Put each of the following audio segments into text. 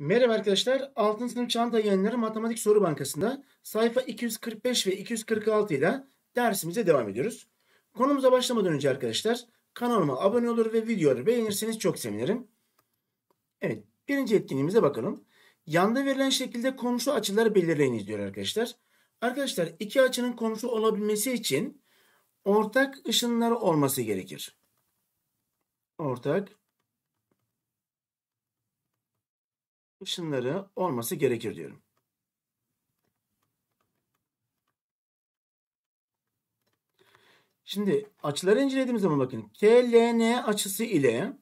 Merhaba arkadaşlar. 6. sınıf Çanta Yayınları Matematik Soru Bankası'nda sayfa 245 ve 246 ile dersimize devam ediyoruz. Konumuza başlamadan önce arkadaşlar kanalıma abone olur ve videoları beğenirseniz çok sevinirim. Evet birinci etkinliğimize bakalım. Yanda verilen şekilde komşu açıları belirleyiniz diyor arkadaşlar. Arkadaşlar iki açının komşu olabilmesi için ortak ışınları olması gerekir. Ortak ışınları olması gerekir diyorum. Şimdi açıları incelediğimiz zaman bakın KLN açısı ile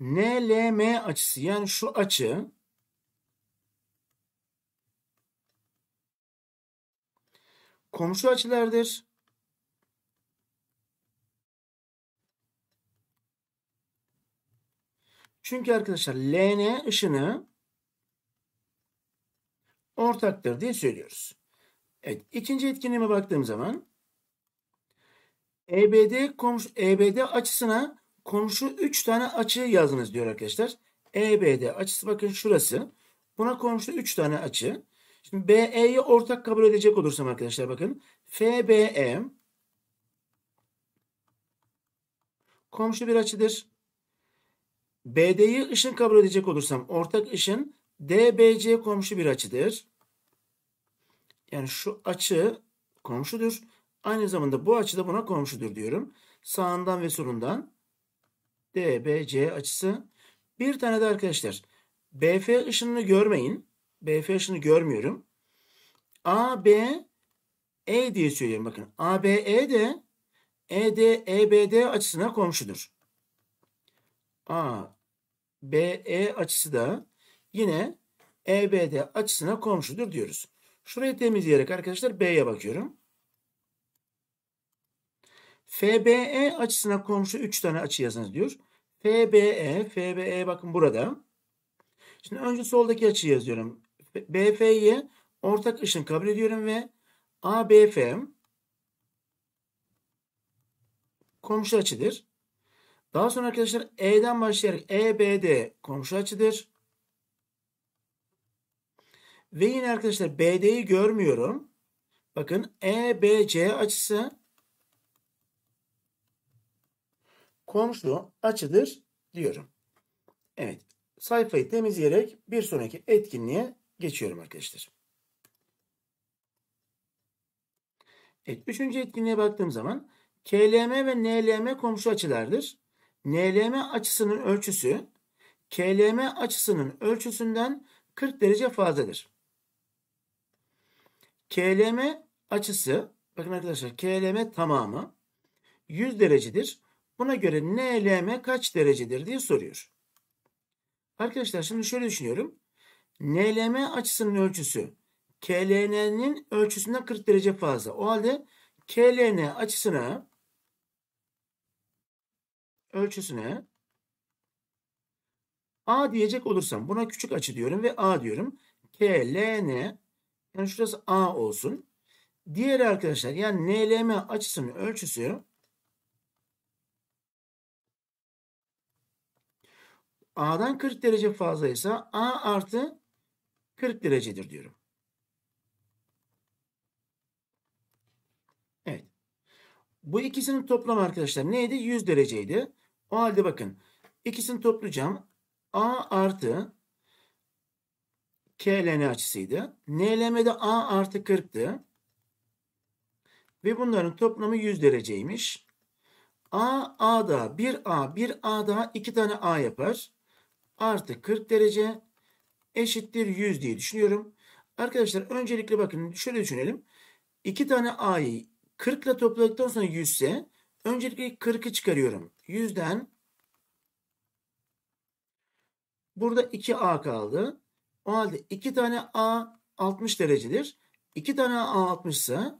NLM açısı yani şu açı komşu açılardır. Çünkü arkadaşlar LN ışını ortaktır diye söylüyoruz. Evet, ikinci etkinliğime baktığım zaman EBD komşu EBD açısına komşu 3 tane açı yazınız diyor arkadaşlar. EBD açısı bakın şurası. Buna komşu 3 tane açı. Şimdi BE'yi ortak kabul edecek olursam arkadaşlar bakın. FBE komşu bir açıdır. BD'yi ışın kabul edecek olursam ortak ışın DBC komşu bir açıdır. Yani şu açı komşudur. Aynı zamanda bu açı da buna komşudur diyorum. Sağından ve solundan DBC açısı. Bir tane de arkadaşlar BF ışınını görmeyin. BF ışını görmüyorum. AB E diye söylüyorum. Bakın ABE de ED EBD açısına komşudur. A BE açısı da yine EBD açısına komşudur diyoruz. Şurayı temizleyerek arkadaşlar B'ye bakıyorum. FBE açısına komşu 3 tane açı yazınız diyor. FBE, FBE bakın burada. Şimdi önce soldaki açıyı yazıyorum. BF'yi ortak ışın kabul ediyorum ve ABF komşu açıdır. Daha sonra arkadaşlar E'den başlayarak EBD komşu açıdır. Ve yine arkadaşlar BD'yi görmüyorum. Bakın EBC açısı komşu açıdır diyorum. Evet. Sayfayı temizleyerek bir sonraki etkinliğe geçiyorum arkadaşlar. Evet. Üçüncü etkinliğe baktığım zaman KLM ve NLM komşu açılardır. NLM açısının ölçüsü KLM açısının ölçüsünden 40 derece fazladır. KLM açısı bakın arkadaşlar KLM tamamı 100 derecedir. Buna göre NLM kaç derecedir diye soruyor. Arkadaşlar şimdi şöyle düşünüyorum. NLM açısının ölçüsü KLN'nin ölçüsünden 40 derece fazla. O halde KLN açısına ölçüsüne A diyecek olursam buna küçük açı diyorum ve A diyorum. K, L, N yani şurası A olsun. Diğeri arkadaşlar yani NLM açısının ölçüsü A'dan 40 derece fazlaysa A artı 40 derecedir diyorum. Evet. Bu ikisinin toplamı arkadaşlar neydi? 100 dereceydi. O halde bakın ikisini toplayacağım. A artı KLN açısıydı. NLM'de A artı 40'tı. Ve bunların toplamı 100 dereceymiş. A, A'da 1A, 1A daha 2 tane A yapar. Artı 40 derece eşittir 100 diye düşünüyorum. Arkadaşlar öncelikle bakın şöyle düşünelim. 2 tane A'yı 40 ile topladıktan sonra 100 ise öncelikle 40'ı çıkarıyorum. 100'den burada 2A kaldı. O halde 2 tane A 60 derecedir. 2 tane A 60 ise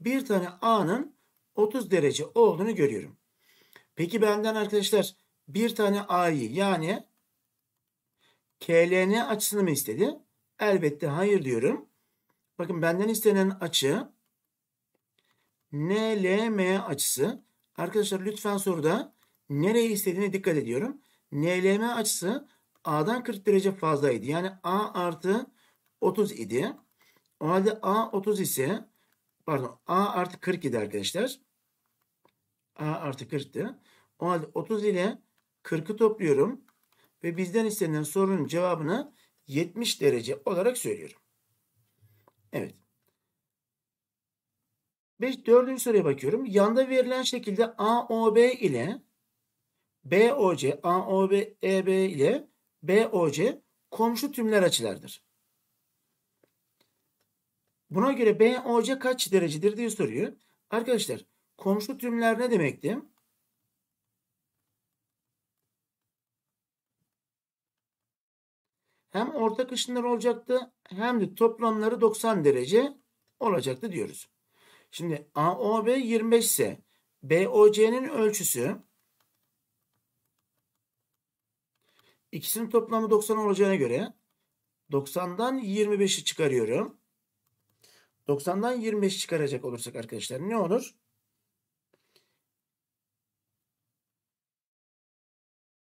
bir tane A'nın 30 derece olduğunu görüyorum. Peki benden arkadaşlar bir tane A'yı yani KLN açısını mı istedi? Elbette hayır diyorum. Bakın benden istenen açı NLM açısı. Arkadaşlar lütfen soruda nereye istediğine dikkat ediyorum. NLM açısı A'dan 40 derece fazlaydı. Yani A artı 30 idi. O halde A 30 ise pardon A artı 40 idi arkadaşlar. A artı 40'tı. O halde 30 ile 40'ı topluyorum. Ve bizden istenilen sorunun cevabını 70 derece olarak söylüyorum. Evet. 5, dördüncü soruya bakıyorum. Yanda verilen şekilde AOB ile BOC, AOB, EB ile BOC komşu tümler açılardır. Buna göre BOC kaç derecedir diye soruyor. Arkadaşlar komşu tümler ne demekti? Hem ortak ışınlar olacaktı hem de toplamları 90 derece olacaktı diyoruz. Şimdi AOB 25 ise BOC'nin ölçüsü ikisinin toplamı 90 olacağına göre 90'dan 25'i çıkarıyorum. 90'dan 25 çıkaracak olursak arkadaşlar ne olur?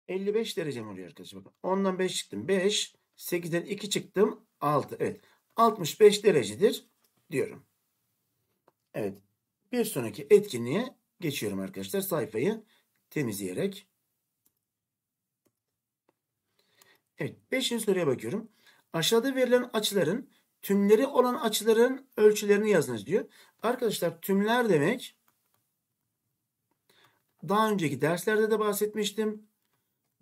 55 derece mi oluyor arkadaşlar? Bakın 10'dan 5 çıktım. 5. 8'den 2 çıktım. 6. Evet. 65 derecedir diyorum. Evet. Bir sonraki etkinliğe geçiyorum arkadaşlar. Sayfayı temizleyerek. Evet. Beşinci soruya bakıyorum. Aşağıda verilen açıların tümleri olan açıların ölçülerini yazınız diyor. Arkadaşlar tümler demek daha önceki derslerde de bahsetmiştim.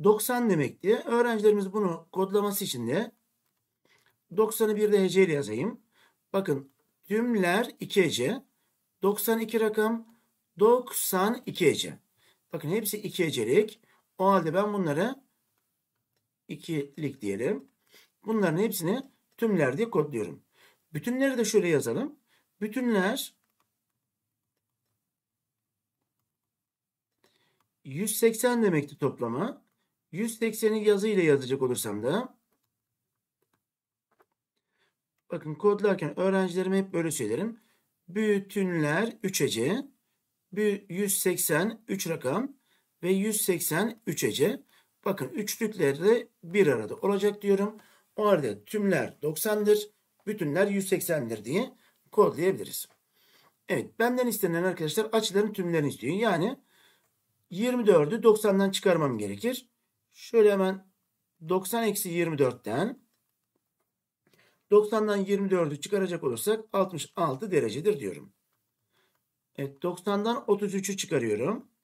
90 demekti. Öğrencilerimiz bunu kodlaması için de 90'ı bir de heceyle yazayım. Bakın tümler 2 hece. 92 rakam 92 hece. Bakın hepsi 2 hecelik. O halde ben bunları 2'lik diyelim. Bunların hepsini tümler diye kodluyorum. Bütünleri de şöyle yazalım. Bütünler 180 demekti toplamı. 180'i yazı ile yazacak olursam da bakın kodlarken öğrencilerime hep böyle söylerim. Bütünler 3 hece 180 3 rakam ve 180 3 hece. Bakın üçlükler de bir arada olacak diyorum. O halde tümler 90'dır. Bütünler 180'dir diye kodlayabiliriz. Evet benden istenen arkadaşlar açıların tümlerini istiyor. Yani 24'ü 90'dan çıkarmam gerekir. Şöyle hemen 90 eksi 24'ten 90'dan 24'ü çıkaracak olursak 66 derecedir diyorum. Evet 90'dan 33'ü çıkarıyorum.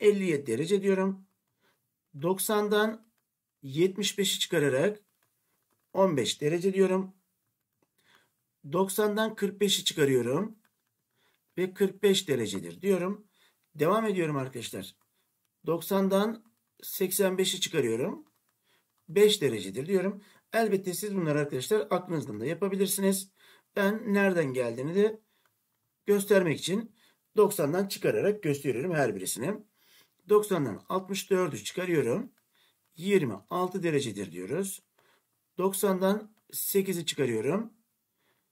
57 derece diyorum. 90'dan 75'i çıkararak 15 derece diyorum. 90'dan 45'i çıkarıyorum. Ve 45 derecedir diyorum. Devam ediyorum arkadaşlar. 90'dan 85'i çıkarıyorum. 5 derecedir diyorum. Elbette siz bunları arkadaşlar aklınızdan da yapabilirsiniz. Ben nereden geldiğini de göstermek için 90'dan çıkararak gösteriyorum her birisini. 90'dan 64'ü çıkarıyorum. 26 derecedir diyoruz. 90'dan 8'i çıkarıyorum.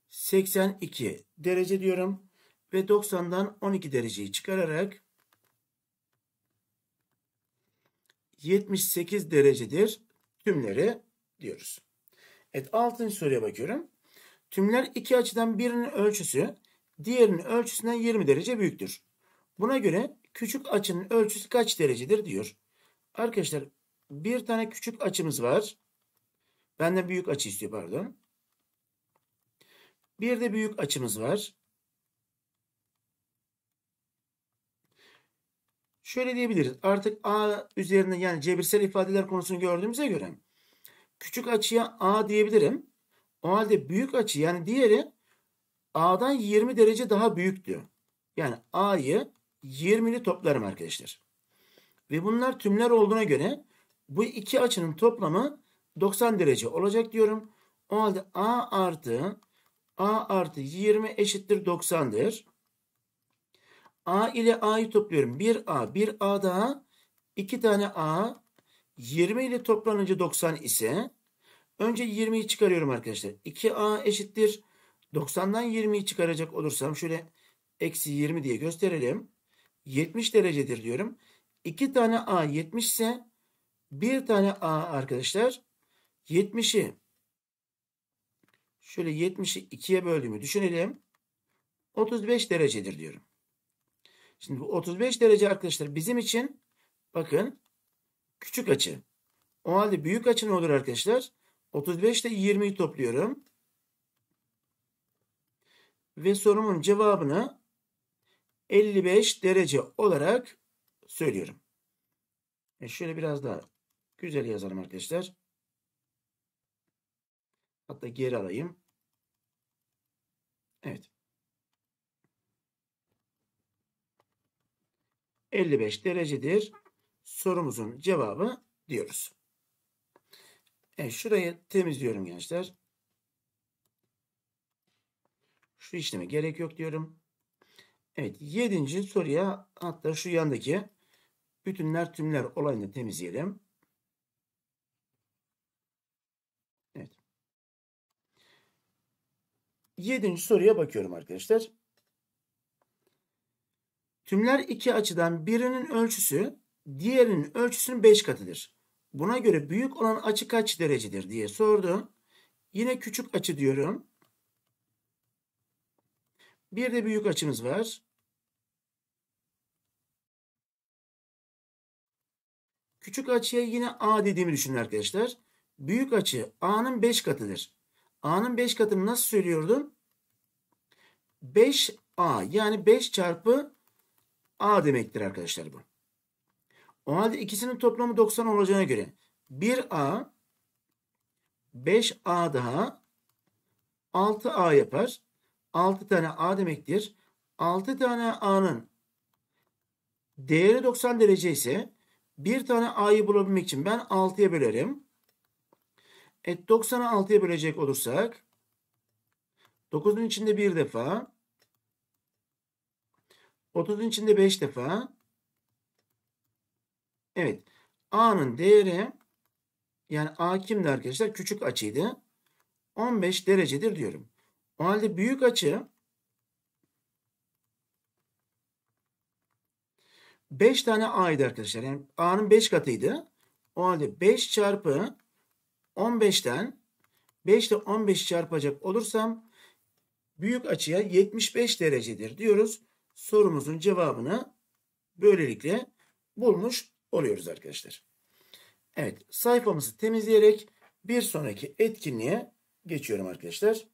82 derece diyorum. Ve 90'dan 12 dereceyi çıkararak 78 derecedir tümleri diyoruz. Evet 6. soruya bakıyorum. Tümler iki açıdan birinin ölçüsü diğerinin ölçüsünden 20 derece büyüktür. Buna göre küçük açının ölçüsü kaç derecedir diyor. Arkadaşlar bir tane küçük açımız var. Benden büyük açı istiyor pardon. Bir de büyük açımız var. Şöyle diyebiliriz. Artık A üzerinde yani cebirsel ifadeler konusunu gördüğümüze göre küçük açıya A diyebilirim. O halde büyük açı yani diğeri A'dan 20 derece daha büyük diyor. Yani A'yı 20'li toplarım arkadaşlar. Ve bunlar tümler olduğuna göre bu iki açının toplamı 90 derece olacak diyorum. O halde A artı A artı 20 eşittir 90'dır. A ile A'yı topluyorum. 1A, 1A daha 2 tane A 20 ile toplanınca 90 ise önce 20'yi çıkarıyorum arkadaşlar. 2A eşittir. 90'dan 20'yi çıkaracak olursam şöyle eksi 20 diye gösterelim. 70 derecedir diyorum. 2 tane A 70 ise bir tane A arkadaşlar 70'i şöyle 70'i 2'ye böldüğümü düşünelim. 35 derecedir diyorum. Şimdi bu 35 derece arkadaşlar bizim için bakın küçük açı. O halde büyük açı ne olur arkadaşlar? 35 ile 20'yi topluyorum. Ve sorumun cevabını 55 derece olarak söylüyorum. E şöyle biraz daha güzel yazalım arkadaşlar. Hatta geri alayım. Evet. 55 derecedir. Sorumuzun cevabı diyoruz. Evet, şurayı temizliyorum gençler. Şu işleme gerek yok diyorum. Evet, yedinci soruya hatta şu yandaki bütünler tümler olayını temizleyelim. Evet. Yedinci soruya bakıyorum arkadaşlar. Tümler iki açıdan birinin ölçüsü diğerinin ölçüsünün 5 katıdır. Buna göre büyük olan açı kaç derecedir diye sordu. Yine küçük açı diyorum. Bir de büyük açımız var. Küçük açıya yine A dediğimi düşünün arkadaşlar. Büyük açı A'nın 5 katıdır. A'nın 5 katını nasıl söylüyordum? 5A yani 5 çarpı A demektir arkadaşlar bu. O halde ikisinin toplamı 90 olacağına göre 1A 5A daha 6A yapar. 6 tane A demektir. 6 tane A'nın değeri 90 derece ise bir tane A'yı bulabilmek için ben 6'ya bölerim. Evet 90'ı 6'ya bölecek olursak 9'un içinde bir defa 30'un içinde 5 defa Evet. A'nın değeri yani A kimdi arkadaşlar? Küçük açıydı. 15 derecedir diyorum. O halde büyük açı 5 tane A'ydı arkadaşlar. Yani A'nın 5 katıydı. O halde 5 çarpı 15'ten 5 ile 15 çarpacak olursam büyük açıya 75 derecedir diyoruz. Sorumuzun cevabını böylelikle bulmuş oluyoruz arkadaşlar. Evet sayfamızı temizleyerek bir sonraki etkinliğe geçiyorum arkadaşlar.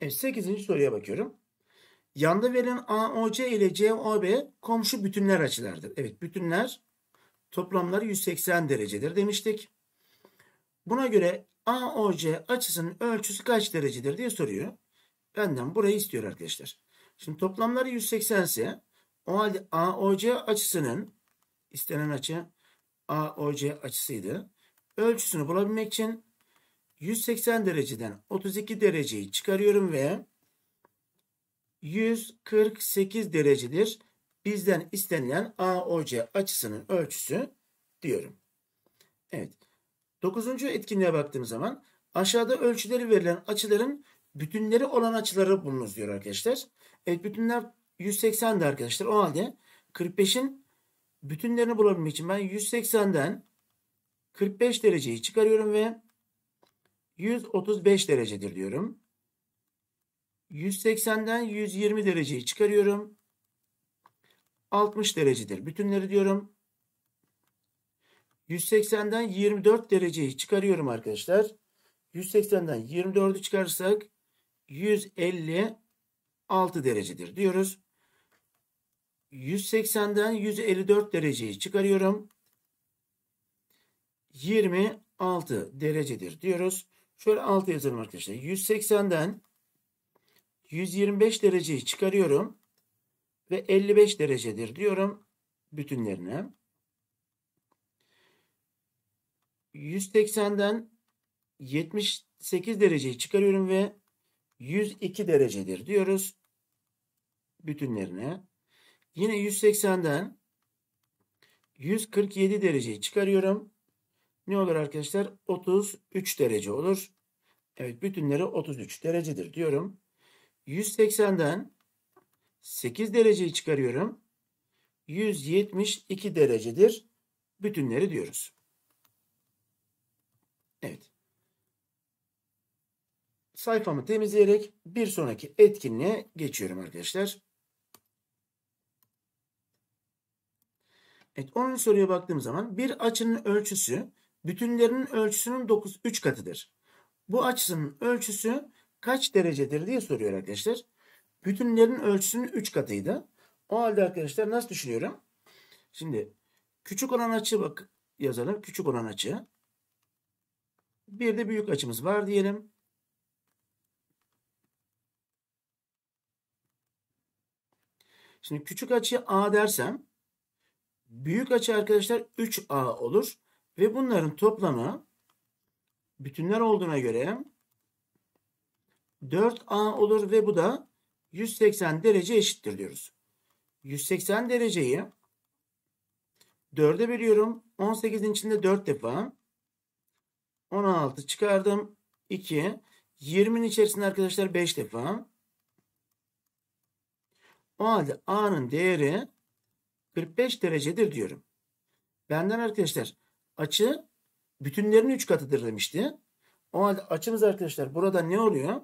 Evet 8. soruya bakıyorum. Yanda verilen AOC ile COB komşu bütünler açılardır. Evet bütünler toplamları 180 derecedir demiştik. Buna göre AOC açısının ölçüsü kaç derecedir diye soruyor. Benden burayı istiyor arkadaşlar. Şimdi toplamları 180 ise o halde AOC açısının istenen açı AOC açısıydı. Ölçüsünü bulabilmek için 180 dereceden 32 dereceyi çıkarıyorum ve 148 derecedir. Bizden istenilen AOC açısının ölçüsü diyorum. Evet. Dokuzuncu etkinliğe baktığım zaman aşağıda ölçüleri verilen açıların bütünleri olan açıları bulunuz diyor arkadaşlar. Evet bütünler 180'di arkadaşlar. O halde 45'in bütünlerini bulabilmek için ben 180'den 45 dereceyi çıkarıyorum ve 135 derecedir diyorum. 180'den 120 dereceyi çıkarıyorum. 60 derecedir. Bütünleri diyorum. 180'den 24 dereceyi çıkarıyorum arkadaşlar. 180'den 24'ü çıkarırsak 156 derecedir diyoruz. 180'den 154 dereceyi çıkarıyorum. 26 derecedir diyoruz. Şöyle 6 yazalım arkadaşlar. 180'den 125 dereceyi çıkarıyorum. Ve 55 derecedir diyorum bütünlerine. 180'den 78 dereceyi çıkarıyorum ve 102 derecedir diyoruz bütünlerine. Yine 180'den 147 dereceyi çıkarıyorum. Ne olur arkadaşlar? 33 derece olur. Evet bütünleri 33 derecedir diyorum. 180'den 8 dereceyi çıkarıyorum. 172 derecedir bütünleri diyoruz. Evet. Sayfamı temizleyerek bir sonraki etkinliğe geçiyorum arkadaşlar. Evet 10. soruya baktığım zaman bir açının ölçüsü bütünlerinin ölçüsünün 9 3 katıdır. Bu açısının ölçüsü kaç derecedir diye soruyor arkadaşlar. Bütünlerin ölçüsünün 3 katıydı. O halde arkadaşlar nasıl düşünüyorum? Şimdi küçük olan açı bak yazalım. Küçük olan açı. Bir de büyük açımız var diyelim. Şimdi küçük açıya A dersem büyük açı arkadaşlar 3A olur. Ve bunların toplamı bütünler olduğuna göre 4A olur ve bu da 180 derece eşittir diyoruz. 180 dereceyi 4'e bölüyorum. 18'in içinde 4 defa. 16 çıkardım. 2. 20'nin içerisinde arkadaşlar 5 defa. O halde A'nın değeri 45 derecedir diyorum. Benden arkadaşlar açı bütünlerin 3 katıdır demişti. O halde açımız arkadaşlar burada ne oluyor?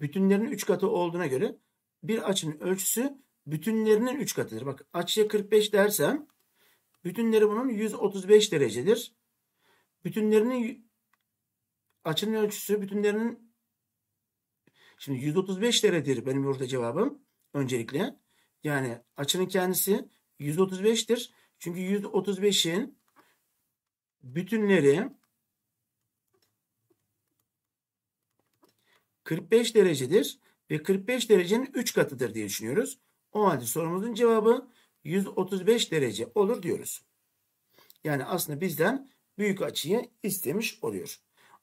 Bütünlerin 3 katı olduğuna göre bir açının ölçüsü bütünlerinin 3 katıdır. Bak açıya 45 dersem bütünleri bunun 135 derecedir. Bütünlerinin açının ölçüsü bütünlerinin şimdi 135 derecedir benim burada cevabım öncelikle. Yani açının kendisi 135'tir. Çünkü 135'in bütünleri 45 derecedir ve 45 derecenin 3 katıdır diye düşünüyoruz. O halde sorumuzun cevabı 135 derece olur diyoruz. Yani aslında bizden büyük açıyı istemiş oluyor.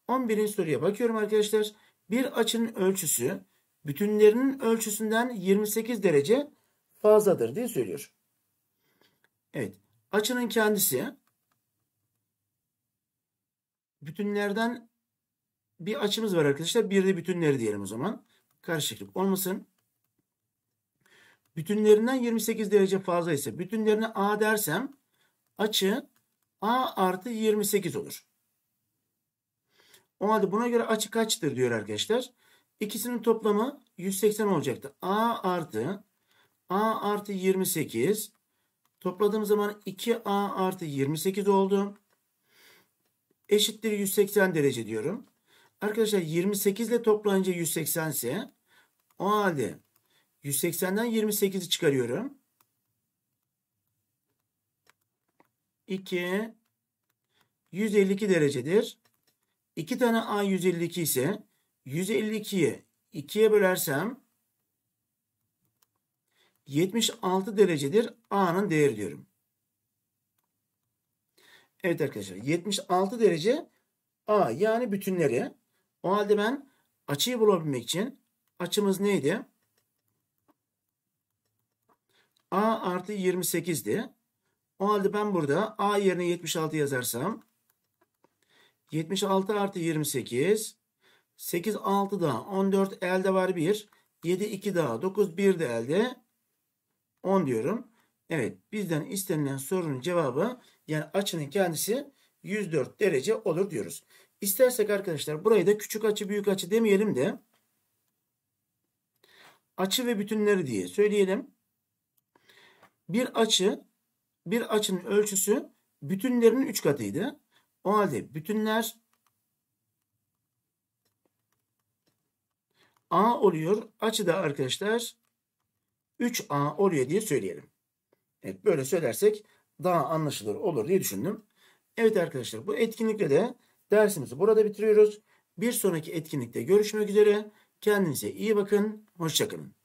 11. soruya bakıyorum arkadaşlar. Bir açının ölçüsü bütünlerinin ölçüsünden 28 derece fazladır diye söylüyor. Evet. Açının kendisi bütünlerden bir açımız var arkadaşlar. Bir de bütünleri diyelim o zaman. Karışıklık olmasın. Bütünlerinden 28 derece fazla ise bütünlerine A dersem açı A artı 28 olur. O halde buna göre açı kaçtır diyor arkadaşlar. İkisinin toplamı 180 olacaktı. A artı A artı 28 topladığım zaman 2A artı 28 oldu. Eşittir 180 derece diyorum. Arkadaşlar 28 ile toplayınca 180 ise o halde 180'den 28'i çıkarıyorum. 2 152 derecedir. 2 tane A 152 ise 152'yi 2'ye bölersem 76 derecedir A'nın değeri diyorum. Evet arkadaşlar 76 derece A yani bütünleri. O halde ben açıyı bulabilmek için açımız neydi? A artı 28'di. O halde ben burada A yerine 76 yazarsam 76 artı 28 8 6 daha 14 elde var 1 7 2 daha 9 1 de elde 10 diyorum. Evet bizden istenilen sorunun cevabı yani açının kendisi 104 derece olur diyoruz. İstersek arkadaşlar burayı da küçük açı büyük açı demeyelim de açı ve bütünleri diye söyleyelim. Bir açı bir açının ölçüsü bütünlerinin 3 katıydı. O halde bütünler A oluyor. Açı da arkadaşlar 3A oluyor diye söyleyelim. Evet böyle söylersek daha anlaşılır olur diye düşündüm. Evet arkadaşlar bu etkinlikle de dersimizi burada bitiriyoruz. Bir sonraki etkinlikte görüşmek üzere. Kendinize iyi bakın. Hoşçakalın.